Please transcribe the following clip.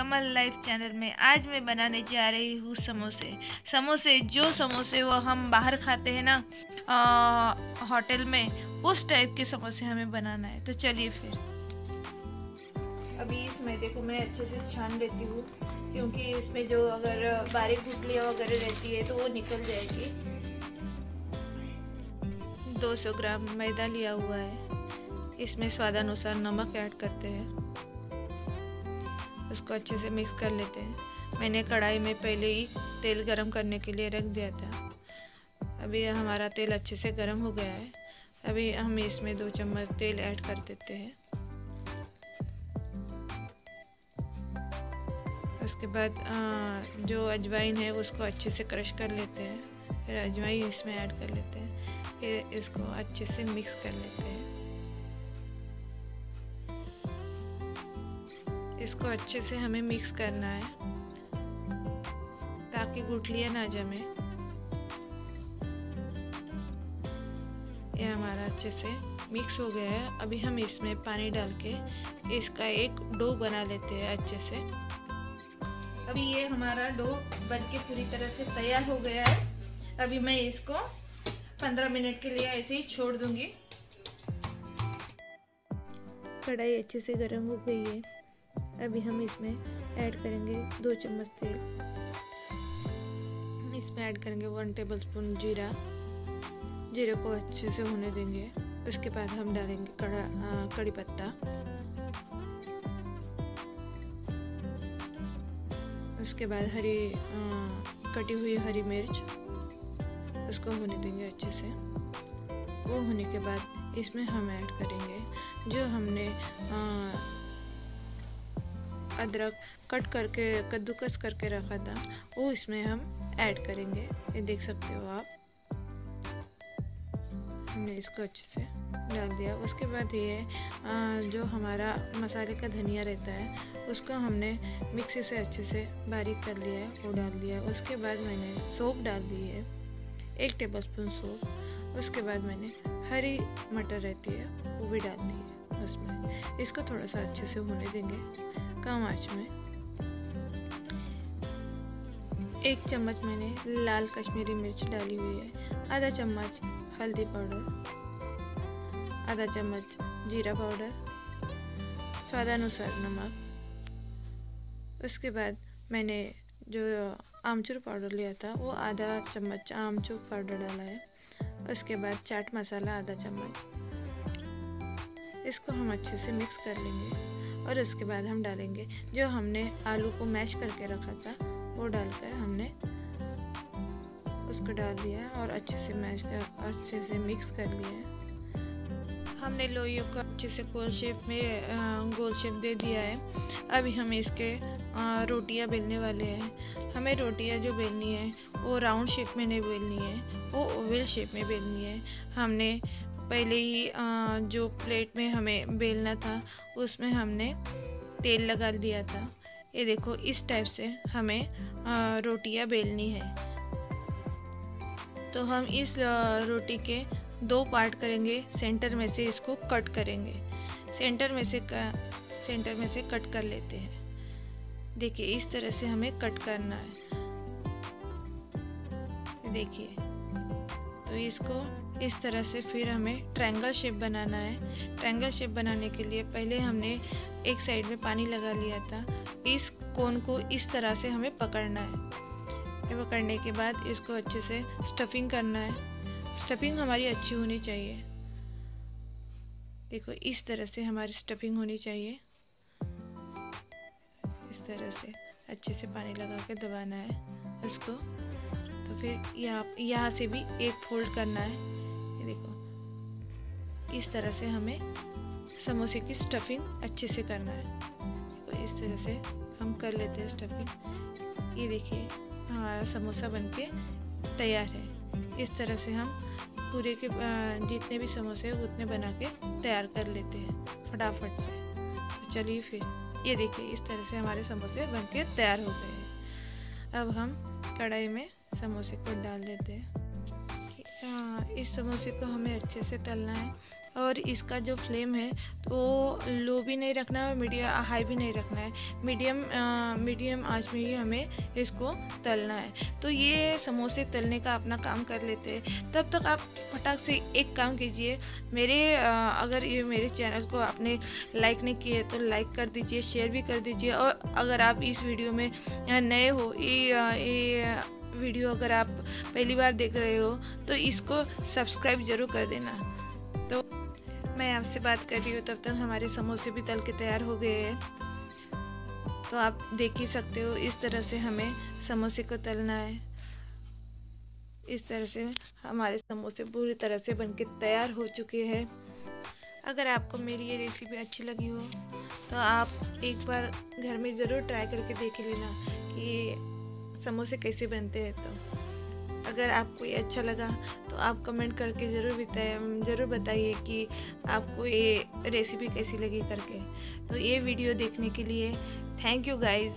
कमल life channel में आज मैं बनाने जा रही हूँ समोसे। समोसे जो समोसे वो हम बाहर खाते हैं ना होटल में उस टाइप के समोसे हमें बनाना है। तो चलिए फिर। अभी इस मैदे को मैं अच्छे से छान लेती हूँ क्योंकि इसमें जो अगर बारीक गुटलियाँ वगैरह रहती है तो वो निकल जाएगी। 200 ग्राम मैदा लिया हुआ है। इसमें स्वादानुसार नमक ऐड करते हैं। उसको अच्छे से मिक्स कर लेते हैं। मैंने कढ़ाई में पहले ही तेल गरम करने के लिए रख दिया था। अभी हमारा तेल अच्छे से गरम हो गया है। अभी हम इसमें दो चम्मच तेल ऐड कर देते हैं। उसके बाद जो अजवाइन है उसको अच्छे से क्रश कर लेते हैं। फिर अजवाइन इसमें ऐड कर लेते हैं। फिर इसको अच्छे से मिक्स कर लेते हैं। इसको अच्छे से हमें मिक्स करना है, ताकि गुठलियाँ ना जमे। ये हमारा अच्छे से मिक्स हो गया है। अभी हम इसमें पानी डाल के इसका एक डो बना लेते हैं अच्छे से। अभी ये हमारा डो बन के पूरी तरह से तैयार हो गया है। अभी मैं इसको 15 मिनट के लिए ऐसे ही छोड़ दूँगी। कढ़ाई अच्छे से गर्म हो गई है। अभी हम इसमें ऐड करेंगे दो चम्मच तेल। इसमें ऐड करेंगे वन टेबल स्पून जीरा। जीरे को अच्छे से होने देंगे। उसके बाद हम डालेंगे कड़ा कड़ी पत्ता। उसके बाद हरी आ, कटी हुई हरी मिर्च। उसको होने देंगे अच्छे से। वो होने के बाद इसमें हम ऐड करेंगे जो हमने आ, अदरक कट करके, कद्दूकस करके रखा था, वो इसमें हम ऐड करेंगे। ये देख सकते हो आप। हमने इसको अच्छे से डाल दिया। उसके बाद ये जो हमारा मसाले का धनिया रहता है, उसको हमने मिक्सी से अच्छे से बारीक कर लिया है, वो डाल दिया। उसके बाद मैंने सोप डाल दी है, एक टेबल स्पून सोप। उसके बाद मैंने हरी मटर रहती है, वो भी डाल दी है उसमें। इसको थोड़ा सा अच्छे से होने देंगे। कम आँच में। एक चम्मच मैंने लाल कश्मीरी मिर्च डाली हुई है। आधा चम्मच हल्दी पाउडर। आधा चम्मच जीरा पाउडर। स्वादानुसार नमक। उसके बाद मैंने जो आमचूर पाउडर लिया था, वो आधा चम्मच आमचूर पाउडर डाला है। उसके बाद चाट मसाला आधा चम्मच। इसको हम अच्छे से मिक्स कर लेंगे और उसके बाद हम डालेंगे जो हमने आलू को मैश करके रखा था, वो डालकर हमने उसको डाल दिया और अच्छे से मैश कर, अच्छे से मिक्स कर लिया हमने लोइयों को अच्छे से गोल शेप में गोल शेप दे दिया है। अभी हम इसके रोटियाँ बेलने वाले हैं। हमें रोटियाँ जो बेलनी है, वो राउंड शेप में नहीं बेलनी है, वो ओवल शेप में बेलनी है। हमने पहले ही जो प्लेट में हमें बेलना था, उसमें हमने तेल लगा दिया था। ये देखो, इस टाइप से हमें रोटियाँ बेलनी है। तो हम इस रोटी के दो पार्ट करेंगे सेंटर में से इसको कट करेंगे। सेंटर में से सेंटर में से कट कर लेते हैं। देखिए, इस तरह से हमें कट करना है। देखिए। तो इसको इस तरह से फिर हमें ट्रायंगल शेप बनाना है। ट्रायंगल शेप बनाने के लिए पहले हमने एक साइड में पानी लगा लिया था। इस कोन को इस तरह से हमें पकड़ना है। ये पकड़ने के बाद इसको अच्छे से स्टफिंग करना है। स्टफिंग हमारी अच्छी होनी चाहिए। देखो, इस तरह से हमारी स्टफिंग होनी चाहिए। इस तरह से अच्छे से पानी लगा के दबाना है इसको। फिर यहाँ यहाँ से भी एक फोल्ड करना है। ये देखो। इस तरह से हमें समोसे की स्टफिंग अच्छे से करना है। तो इस तरह से हम कर लेते हैं स्टफिंग ये देखिए हमारा समोसा बनके तैयार है। इस तरह से हम पूरे के जितने भी समोसे उतने बना के तैयार कर लेते हैं, फटाफट से। तो चलिए फिर, ये देखिए, इस तरह से हमारे समोसे बनके तैयार हो गए हैं। अब हम कढ़ाई में समोसे को डाल देते हैं। हाँ इस समोसे को हमें अच्छे से तलना है। और इसका जो फ्लेम है तो लो भी नहीं रखना है और मीडियम हाई भी नहीं रखना है। मीडियम मीडियम आँच में ही हमें इसको तलना है। तो ये समोसे तलने का अपना काम कर लेते हैं। तब तक आप फटाक से एक काम कीजिए मेरे आ, अगर ये मेरे चैनल को आपने लाइक नहीं किए तो लाइक कर दीजिए शेयर भी कर दीजिए। और अगर आप इस वीडियो में नए हो ये वीडियो अगर आप पहली बार देख रहे हो तो इसको सब्सक्राइब ज़रूर कर देना। तो मैं आपसे बात कर रही हूँ, तब तक हमारे समोसे भी तल के तैयार हो गए हैं। तो आप देख ही सकते हो, इस तरह से हमें समोसे को तलना है। इस तरह से हमारे समोसे पूरी तरह से बनके तैयार हो चुके हैं। अगर आपको मेरी ये रेसिपी अच्छी लगी हो तो आप एक बार घर में ज़रूर ट्राई करके देख लेना कि समोसे कैसे बनते हैं तो। अगर आपको ये अच्छा लगा तो आप कमेंट करके ज़रूर बताए ज़रूर बताइए कि आपको ये रेसिपी कैसी लगी करके। तो ये वीडियो देखने के लिए थैंक यू गाइज़